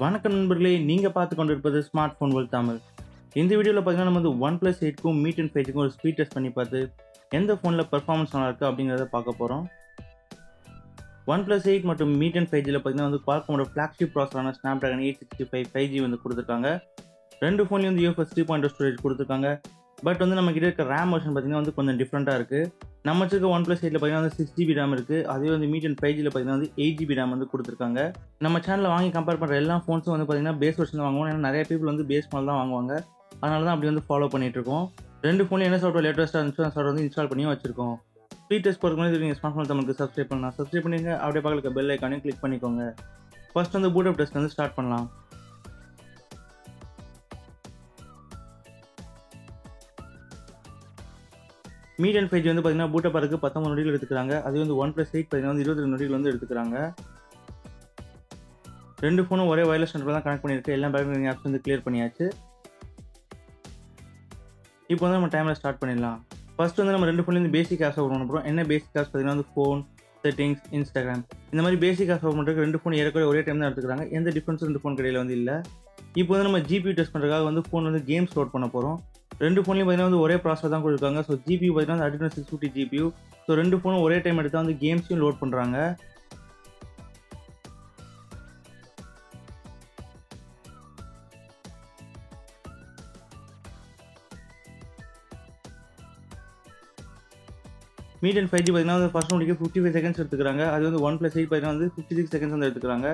வணக்கம் நண்பர்களே நீங்கள் பார்த்து கொண்டிருப்பது ஸ்மார்ட் ஃபோன் வேர்ல்ட் தமிழ் இந்த வீடியோவில் பார்த்தீங்கன்னா நம்ம வந்து ஒன் ப்ளஸ் எயிட்க்கும் மீட் அண்ட் ஃபைட்டுக்கும் ஒரு ஸ்பீட் டெஸ்ட் பண்ணி பார்த்து எந்த ஃபோனில் பெர்ஃபார்மன்ஸ் நல்லா இருக்குது அப்படிங்கிறத பார்க்க போகிறோம் ஒன் ப்ளஸ் எயிட் மற்றும் மீட் அண்ட் ஃபைவ் ஜியில் பார்த்தீங்கன்னா வந்து குவால்கமோட flagship ப்ராசரான Snapdragon eight sixty five five G வந்து கொடுத்துருக்காங்க. ரெண்டு ஃபோன்லேயும் வந்து யூஎஃப்எஸ் த்ரீ பாயிண்ட் ஸ்டோரேஜ் கொடுத்துருக்காங்க. பட் வந்து நம்ம கிட்ட இருக்க ரேம் வெர்ஷன் பார்த்தீங்கன்னா வந்து கொஞ்சம் டிஃப்ரெண்ட்டாக இருக்குது நம்ம வச்சிருக்க ஒன் ப்ளஸ் எயிட்டில் பார்த்தீங்கன்னா வந்து சிக்ஸ் ஜிபி ரேம் இருக்குது அதே வந்து மீடியம் ஃபைவ் ஜியில் பார்த்தீங்கன்னா வந்து எயிட் ஜிபி ரேம் வந்து கொடுத்துருக்காங்க. நம்ம சேனலில் வாங்கி கம்பேர் பண்ணுற எல்லா ஃபோன்ஸும் வந்து பார்த்தீங்கன்னா பேஸ் வருஷன் வாங்குவோம். ஏன்னா நிறைய people வந்து பேஸ் மாடல் தான் வாங்குவாங்க. அதனால தான் அப்படி வந்து ஃபாலோ பண்ணிகிட்டு இருக்கோம். ரெண்டு ஃபோன் என்ன சாஃப்ட்வேர் லேட்டஸ்ட்டாக இருந்துச்சு அந்த சாஃப்ட்வேர் வந்து இன்ஸ்டால் பண்ணியும் வச்சிருக்கோம். ஸ்பீட் டெஸ்ட் போகிறதுக்கு மாதிரி நீங்கள் ஸ்மார்ட் ஃபோன் தமிழுக்கு சப்ஸ்கிரைப் பண்ணலாம். சப்ஸ்கிரைப் பண்ணிங்க அப்படியே பக்கத்தில் பெல் ஐக்கானையும் கிளிக் பண்ணிக்கோங்க. ஃபர்ஸ்ட் வந்து பூட் அப் டெஸ்ட் வந்து ஸ்டார்ட் பண்ணலாம். மீடியம் பேஜ் வந்து பார்த்தீங்கன்னா பூட்டப் பத்தொம்பது நொடிகள் எடுத்துக்கிறாங்க. அது வந்து ஒன் ப்ளஸ் எயிட் பார்த்தீங்கன்னா வந்து இருபத்தி நொடிகள் வந்து எடுத்துக்கிறாங்க. ரெண்டு ஃபோனும் ஒரே வயர்லெஸ் நெட்வொர்க் தான் கனெக்ட் பண்ணியிருக்கு. எல்லா பேக்கிங் ஆப்ஸ் வந்து கிளியர் பண்ணியாச்சு. இப்போ வந்து நம்ம டைமில் ஸ்டார்ட் பண்ணிடலாம். ஃபர்ஸ்ட் வந்து நம்ம ரெண்டு ஃபோன்லேருந்து பேசிக் ஆப்ஸ் ஓப்பன் பண்ணுறோம் என்ன பேசிக் ஆப்ஸ் பார்த்தீங்கன்னா வந்து ஃபோன் செட்டிங்ஸ் இன்ஸ்டாகிராம் இந்த மாதிரி பேசிக் ஆப்ஸ் ஓப்பன் பண்ணுறதுக்கு ரெண்டு ஃபோன் ஏறக்குறைய ஒரே டைம் தான் எடுத்துக்கிறாங்க. எந்த டிஃப்ரென்ஸும் ரெண்டு ஃபோன் கடையில் வந்து இல்லை. இப்போ வந்து நம்ம ஜிபி டெஸ்ட் பண்ணுறதுக்காக வந்து ஃபோன் வந்து கேம்ஸ் லோட் பண்ண போகிறோம் ரெண்டு ஃபோன்லையும் பார்த்தீங்கன்னா வந்து ஒரே ப்ராசஸ் தான் கொடுத்துருக்காங்க. ஸோ ஜிபி பார்த்தீங்கன்னா வந்து Adreno six fifty GPU so ரெண்டு ஃபோனும் ஒரே டைம் எடுத்தால் வந்து கேம்ஸையும் லோட் பண்ணுறாங்க மீட் அண்ட் ஃபைவ் ஜி பார்த்தீங்கன்னா வந்து ஃபஸ்ட் நோட்டிக்கு ஃபிஃப்டி ஃபைவ் செகண்ட்ஸ் எடுத்துக்கிறாங்க. அது வந்து ஒன் ப்ளஸ் எயிட் பார்த்தீங்கன்னா வந்து ஃபிஃப்டி சிக்ஸ் செகண்ட்ஸ் வந்து எடுத்துக்கிறாங்க.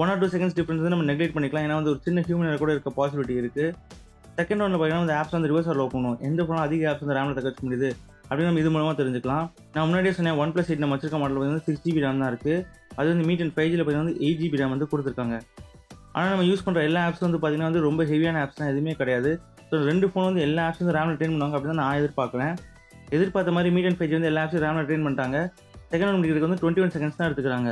One or two seconds difference நம்ம நெக்லெக்ட் பண்ணிக்கலாம். ஏன்னா வந்து ஒரு சின்ன ஹியூமன் கூட இருக்க பாசிபிலிட்டி இருக்குது செகண்ட் ஒன்ல பார்த்தீங்கன்னா அந்த ஆப்ஸ் வந்து ரிவர்ஸ் லோ பண்ணும் எந்த ஃபோனும் அதிக ஆப்ஸ் வந்து ரேமில் தக்க வச்சுக்க முடியுது அப்படின்னு நம்ம இது மூலமாக தெரிஞ்சுக்கலாம். நான் முன்னாடியே சொன்னேன் ஒன் ப்ளஸ் எயிட் நம்ம வச்சிருக்க மாடல் வந்து சிக்ஸ் ஜிபி ரேம் தான் இருக்குது அது வந்து மீட் அண்ட் ஃபைவ் ஜியில் பார்த்தீங்கன்னா வந்து எயிட் ஜிபி ரேம் வந்து கொடுத்துருக்காங்க. ஆனால் நம்ம யூஸ் பண்ணுற எல்லா ஆப்ஸும் வந்து பார்த்தீங்கன்னா வந்து ரொம்ப ஹெவியான ஆப்ஸ் தான் எதுவுமே கிடையாது. ஸோ ரெண்டு ஃபோன் வந்து எல்லா ஆப்ஸும் வந்து ரேமில் ட்ரெயின் பண்ணுவாங்க அப்படின்னு நான் எதிர்பார்க்குறேன். எதிர்பார்த்த மாதிரி மீட் அண்ட் ஃபைவ் வந்து எல்லா ஆப்ஸும் ரேமில் ட்ரெயின் பண்ணிட்டாங்க. செகண்ட் ஒன் முடிக்கிறதுக்கு வந்து டுவெண்ட்டி ஒன் செகண்ட்ஸ் தான் எடுத்துக்கிறாங்க.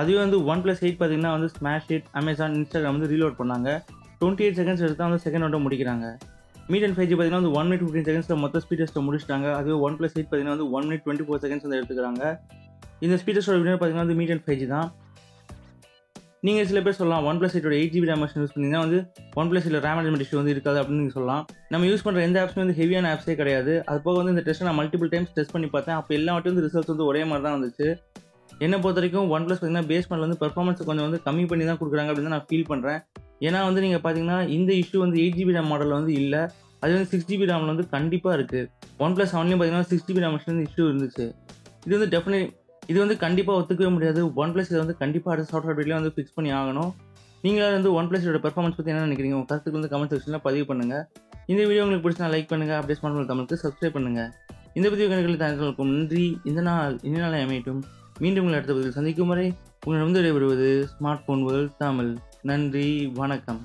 அதுவே வந்து ஒன் ப்ளஸ் எயிட் பார்த்தீங்கன்னா வந்து ஸ்மாஷ் இட் அமேசான் இன்ஸ்டாகிராம் வந்து ரீலோட் பண்ணாங்க. டுவெண்ட்டி எயிட் செகண்ட்ஸ் எடுத்தால் வந்து செகண்ட் ஒன்றை முடிக்கிறாங்க. மீடியம் ஃபைவ் ஜி பார்த்தீங்கன்னா வந்து ஒன் மினிட் ஃபிஃப்டின் செகண்ட்ஸில் மொத்த ஸ்பீட் டெஸ்ட்டை முடிச்சிட்டாங்க. அதுவே ஒன் ப்ளஸ் எயிட் பார்த்தீங்கன்னா வந்து one minute twenty four seconds வந்து எடுத்துக்கிறாங்க. இந்த ஸ்பீட் டெஸ்ட்டோட வினர் பார்த்தீங்கன்னா வந்து மீட் அண்ட் ஃபைவ் ஜி தான். நீங்கள் சில பேர் சொல்லலாம் ஒன் ப்ளஸ் எயிட்டோட எயிட் ஜிபி ரேம் யூஸ் பண்ணிங்கன்னா வந்து ஒன் ப்ளஸ் இல்லை ரேம் மேனேஜ்மெண்ட் இஷ்யூ வந்து இருக்காது அப்படின்னு நீங்கள் சொல்லலாம். நம்ம யூஸ் பண்ணுற எந்த ஆப்ஸும் வந்து ஹெவியான ஆப்ஸே கிடையாது. அது போக வந்து இந்த டெஸ்ட்டை நான் மல்டிபிள் டைம்ஸ் டெஸ்ட் பண்ணி பார்த்தேன். அப்போ எல்லா வாட்டியும் வந்து ரிசல்ட்ஸ் வந்து ஒரே மாதிரி தான் வந்துச்சு. என்னை பொறுத்த வரைக்கும் ஒன் ப்ளஸ் பார்த்தீங்கன்னா பேஸ் வந்து பெர்ஃபார்மன்ஸ் கொஞ்சம் வந்து கம்மி பண்ணி தான் கொடுக்குறாங்க அப்படின்னு நான் ஃபீல் பண்ணுறேன் ஏன்னா வந்து நீங்கள் பார்த்தீங்கன்னா இந்த இஷ்யூ வந்து எயிட் ஜிபி ரேம் மாடலில் வந்து இல்லை. அது வந்து சிக்ஸ் ஜிபி ரேமில் வந்து கண்டிப்பாக இருக்குது ஒன் ப்ளஸ் செவன்லேயும் பார்த்தீங்கன்னா சிக்ஸ் ஜிபி ரேம் வந்து இஷ்யூ இருந்துச்சு. இது வந்து டெஃபினெட் இது வந்து கண்டிப்பாக ஒத்துக்கவே முடியாது. ஒன் ப்ளஸ் இதை வந்து கண்டிப்பாக அடுத்த சாஃப்ட்வேர் வீட்லேயே வந்து ஃபிக்ஸ் பண்ணி ஆகணும். நீங்கள் வந்து ஒன் ப்ளஸோட பெர்ஃபார்மன்ஸ் பற்றி என்ன நினைக்கிறீங்க? உங்கள் கருத்துக்கு வந்து கமெண்ட் செக்ஷனில் பதிவு பண்ணுங்கள் இந்த வீடியோ உங்களுக்கு பிடிச்சா லைக் பண்ணுங்கள் அப்படியே ஸ்மார்ட் ஃபோன் தமிழுக்கு சப்ஸ்கிரைப் பண்ணுங்கள் இந்த பதிவு கணக்கில் தங்களுக்கும் நன்றி. இந்த நாள் இந்த நாளை அமையட்டும். மீண்டும் உங்களை அடுத்த பதிவில் சந்திக்கும் வரை உங்களிடம் விடைபெறுவது ஸ்மார்ட் ஃபோன் வேர்ல்ட் தமிழ். நன்றி வணக்கம்.